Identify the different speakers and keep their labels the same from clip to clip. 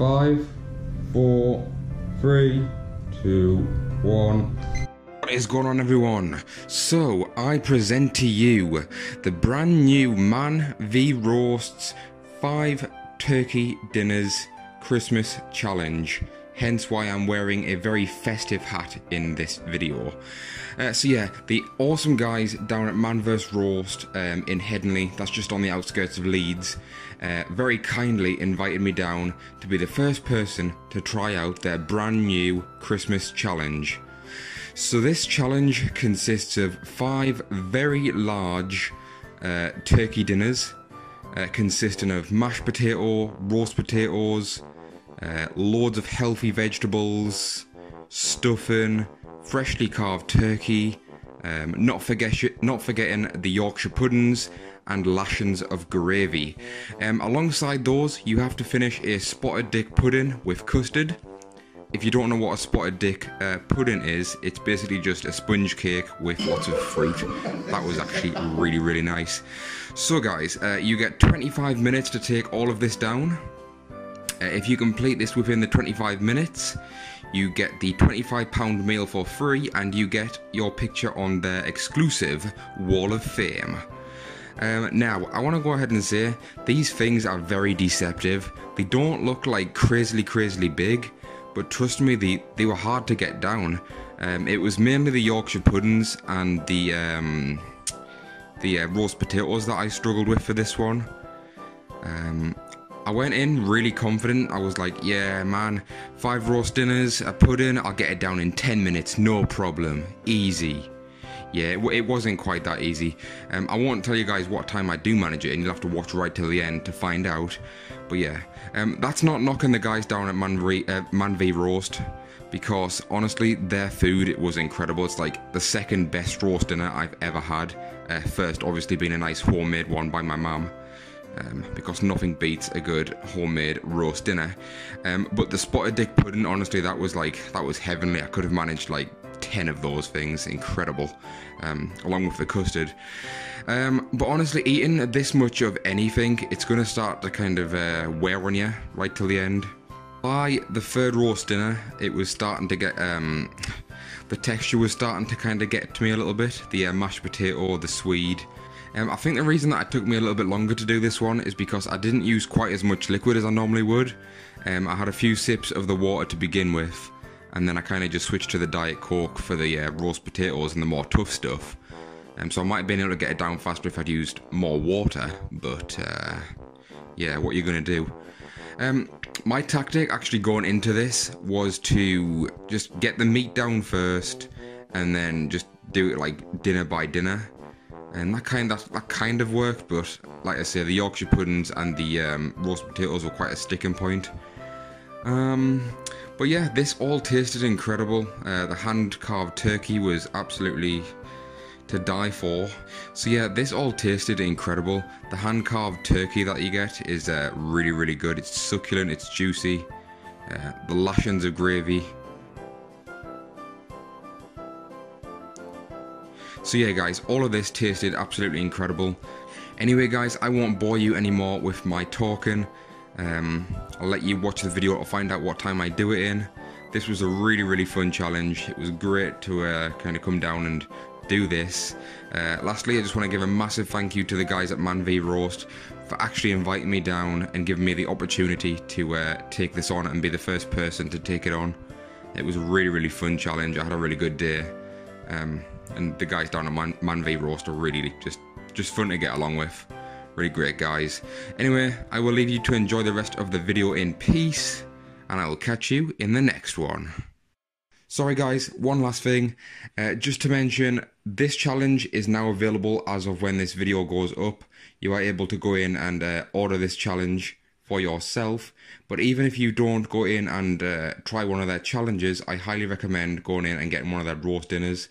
Speaker 1: Five, four, three, two, one.
Speaker 2: What is going on, everyone? So, I present to you the brand new Man v Roasts 5 Turkey Dinners Christmas Challenge. Hence why I'm wearing a very festive hat in this video. Uh, so yeah, the awesome guys down at Man vs Roast um, in Headingley, that's just on the outskirts of Leeds, uh, very kindly invited me down to be the first person to try out their brand new Christmas challenge. So this challenge consists of five very large uh, turkey dinners, uh, consisting of mashed potato, roast potatoes, uh, loads of healthy vegetables, stuffing, freshly carved turkey, um, not, forget, not forgetting the Yorkshire puddings and lashings of gravy. Um, alongside those, you have to finish a spotted dick pudding with custard. If you don't know what a spotted dick uh, pudding is, it's basically just a sponge cake with lots of fruit. That was actually really, really nice. So, guys, uh, you get 25 minutes to take all of this down. Uh, if you complete this within the 25 minutes, you get the £25 meal for free and you get your picture on their exclusive Wall of Fame. Um, now, I want to go ahead and say these things are very deceptive. They don't look like crazily, crazily big, but trust me, they, they were hard to get down. Um, it was mainly the Yorkshire puddings and the um, the uh, roast potatoes that I struggled with for this one. Um, I went in really confident. I was like, yeah, man, five roast dinners, a pudding, I'll get it down in 10 minutes, no problem. Easy. Yeah, it, it wasn't quite that easy. Um, I won't tell you guys what time I do manage it, and you'll have to watch right till the end to find out. But yeah, um, that's not knocking the guys down at Man, v, uh, Man v Roast, because honestly, their food was incredible. It's like the second best roast dinner I've ever had. Uh, first, obviously, being a nice homemade one by my mum um, because nothing beats a good homemade roast dinner. Um, but the spotted dick pudding, honestly, that was like that was heavenly. I could have managed like ten of those things, incredible, um, along with the custard. Um, but honestly, eating this much of anything, it's going to start to kind of uh, wear on you right till the end. By the third roast dinner, it was starting to get um, the texture was starting to kind of get to me a little bit. The uh, mashed potato, the swede. Um, I think the reason that it took me a little bit longer to do this one is because I didn't use quite as much liquid as I normally would. Um, I had a few sips of the water to begin with, and then I kind of just switched to the Diet Coke for the uh, roast potatoes and the more tough stuff. Um, so I might have been able to get it down faster if I'd used more water, but uh, yeah, what you're you going to do? Um, my tactic actually going into this was to just get the meat down first and then just do it like dinner by dinner and that kind that, that kind of worked. But like I say, the Yorkshire puddings and the um, roast potatoes were quite a sticking point. Um, but yeah, this all tasted incredible. Uh, the hand carved turkey was absolutely to die for. So yeah, this all tasted incredible. The hand carved turkey that you get is uh, really really good. It's succulent, it's juicy. Uh, the lashings of gravy So yeah guys, all of this tasted absolutely incredible. Anyway guys, I won't bore you anymore with my talking. Um, I'll let you watch the video to find out what time I do it in. This was a really really fun challenge. It was great to uh, kind of come down and do this. Uh, lastly, I just want to give a massive thank you to the guys at Man v Roast for actually inviting me down and giving me the opportunity to uh, take this on and be the first person to take it on. It was a really, really fun challenge. I had a really good day. Um, and the guys down at Man, Man v Roast are really just just fun to get along with. Really great guys. Anyway, I will leave you to enjoy the rest of the video in peace, and I will catch you in the next one. Sorry guys, one last thing. Uh, just to mention, this challenge is now available as of when this video goes up. You are able to go in and uh, order this challenge for yourself. But even if you don't go in and uh, try one of their challenges, I highly recommend going in and getting one of their roast dinners.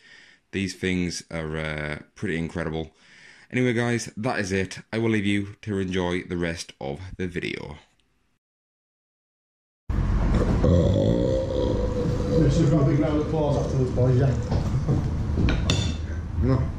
Speaker 2: These things are uh, pretty incredible. Anyway guys, that is it. I will leave you to enjoy the rest of the video.
Speaker 3: Let's just have a big round of applause afterwards, boys, yeah?
Speaker 1: No.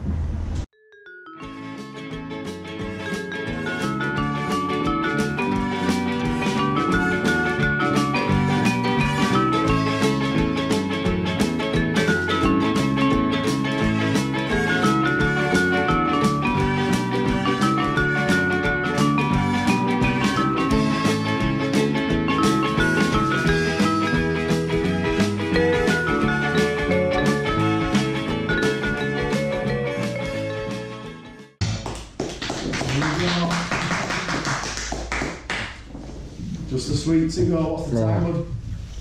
Speaker 3: The sweet to go. What's the time? bud?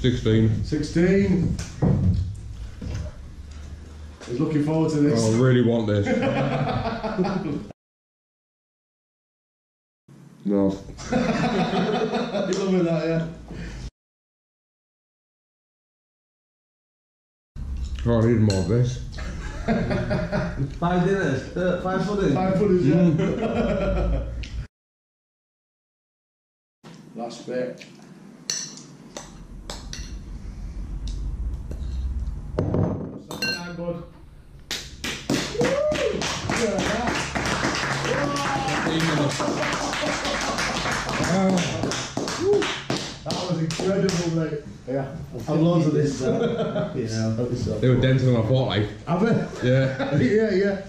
Speaker 2: 16.
Speaker 3: 16. He's looking forward to this.
Speaker 2: Oh, I really want this. no.
Speaker 3: He's loving that, yeah.
Speaker 2: Oh, I need more of this.
Speaker 4: Five dinners, uh, five puddings.
Speaker 3: Five footage, yeah. Last bit. What's that time, bud? Woo! That. That was incredible, mate. Yeah.
Speaker 4: I've loads of this. Uh, you know.
Speaker 2: They were denser than I thought, like.
Speaker 3: Have it?
Speaker 2: Yeah.
Speaker 3: yeah, yeah.